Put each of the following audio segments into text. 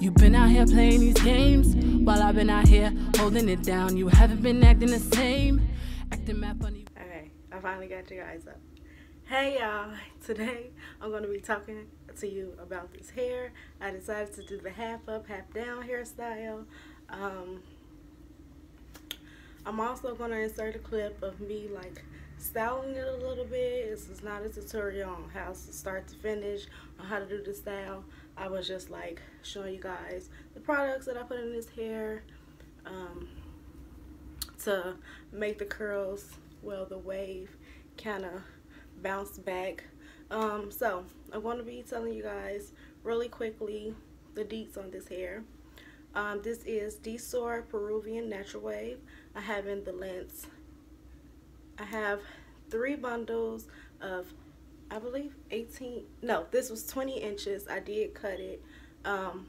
You've been out here playing these games while I've been out here holding it down. You haven't been acting the same, acting mad funny. Okay, I finally got you guys up. Hey y'all, today I'm going to be talking to you about this hair. I decided to do the half up, half down hairstyle. Um, I'm also going to insert a clip of me like styling it a little bit. This is not a tutorial on how to start to finish on how to do the style. I was just like showing you guys the products that I put in this hair um, to make the curls, well the wave kind of bounce back. Um, so I'm going to be telling you guys really quickly the deets on this hair. Um, this is DSOAR Peruvian Natural Wave. I have in the lengths I have three bundles of I believe 18 no this was 20 inches. I did cut it. Um,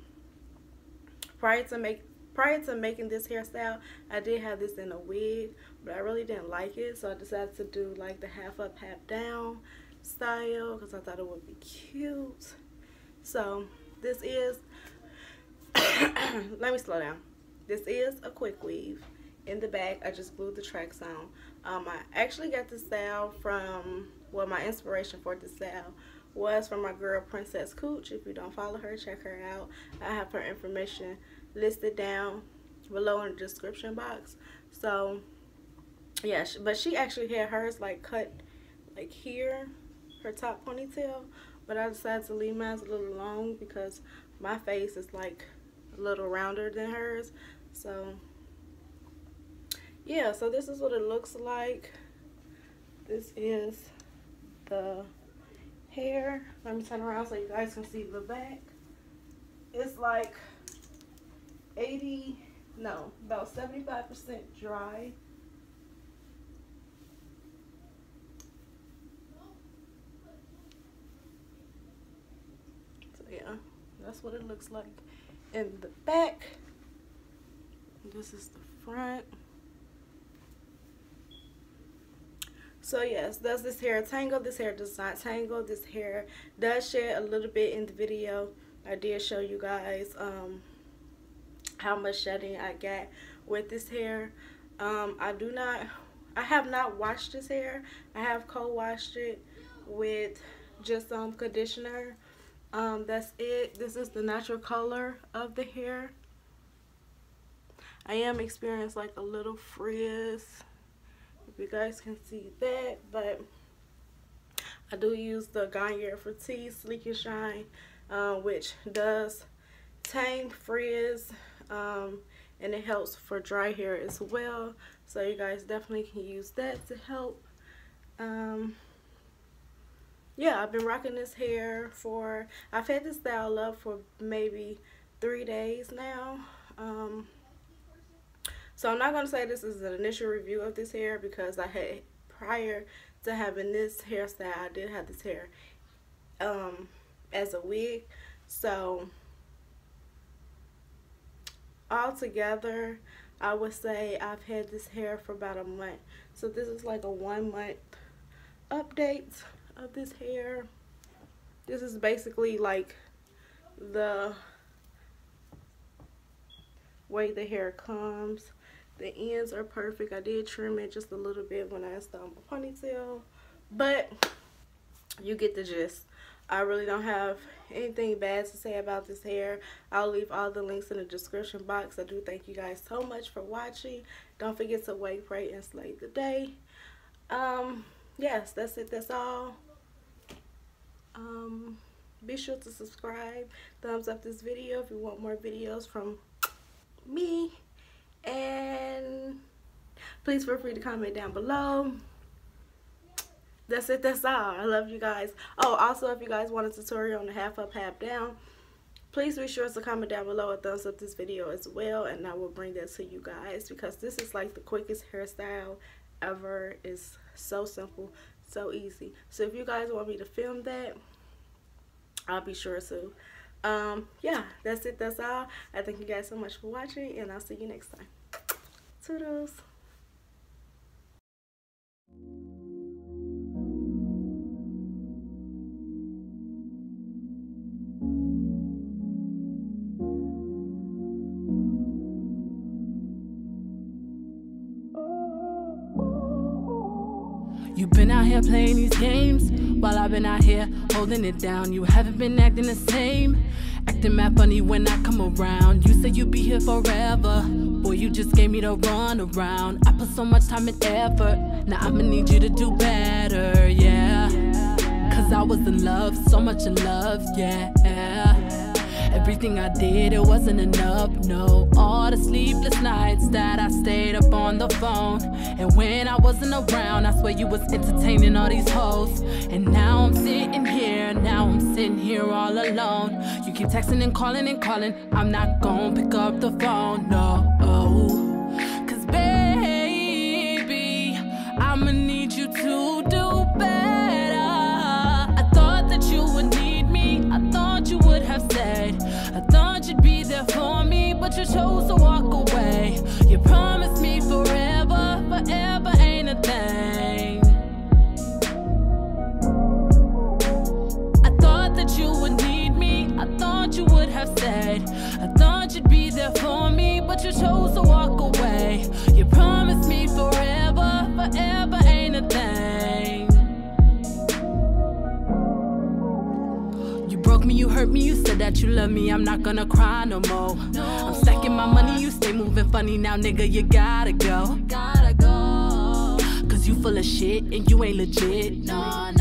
prior to make prior to making this hairstyle I did have this in a wig but I really didn't like it so I decided to do like the half up half down style because I thought it would be cute. So this is let me slow down. This is a quick weave in the back I just glued the tracks on. Um, I actually got this style from well my inspiration for this style was from my girl Princess Cooch. If you don't follow her check her out. I have her information listed down below in the description box. So yeah but she actually had hers like cut like here her top ponytail but I decided to leave mine a little long because my face is like a little rounder than hers. So yeah so this is what it looks like. This is the hair. Let me turn around so you guys can see the back. It's like 80 no about 75 percent dry. So yeah that's what it looks like in the back. This is the front So yes, does this hair tangle? This hair does not tangle. This hair does shed a little bit in the video. I did show you guys um, how much shedding I got with this hair. Um, I do not, I have not washed this hair. I have co-washed it with just some um, conditioner. Um, that's it. This is the natural color of the hair. I am experiencing like a little frizz you guys can see that but I do use the Garnier Fructis Sleek and Shine uh, which does tame frizz um, and it helps for dry hair as well. So you guys definitely can use that to help. Um, yeah I've been rocking this hair for I've had this style up for maybe three days now. Um, so I'm not going to say this is an initial review of this hair because I had prior to having this hairstyle, I did have this hair um, as a wig. So altogether, I would say I've had this hair for about a month. So this is like a one month update of this hair. This is basically like the way the hair comes. The ends are perfect. I did trim it just a little bit when I installed my ponytail. But you get the gist. I really don't have anything bad to say about this hair. I'll leave all the links in the description box. I do thank you guys so much for watching. Don't forget to wake, pray, and slay the day. Um, yes, that's it. That's all. Um, be sure to subscribe. Thumbs up this video if you want more videos from me please feel free to comment down below. That's it that's all. I love you guys. Oh also if you guys want a tutorial on the half up half down please be sure to comment down below and thumbs up this video as well and i will bring that to you guys because this is like the quickest hairstyle ever. It's so simple so easy. So if you guys want me to film that i'll be sure to. Um yeah that's it that's all. I thank you guys so much for watching and i'll see you next time. Toodles You've been out here playing these games while I've been out here holding it down. You haven't been acting the same. Acting mad funny when I come around. You say you'd be here forever. Boy, you just gave me the run around. I put so much time and effort. Now I'ma need you to do better, yeah. Cause I was in love, so much in love, yeah. Everything I did, it wasn't enough, no. All the sleepless nights that I stayed up on the phone. And when I wasn't around, I swear you was entertaining all these hoes. And now I'm sitting here, now I'm sitting here all alone. You keep texting and calling and calling, I'm not gonna pick up the phone, no. Cause baby, I'ma need you to do better. I thought that you would need me, I thought you would have said. I thought you'd be there for me, but you chose to walk you chose to walk away. You promised me forever, forever ain't a thing. You broke me, you hurt me, you said that you love me. I'm not gonna cry no more. I'm stacking my money, you stay moving funny now, nigga. You gotta go. Gotta go. Cause you full of shit and you ain't legit. No,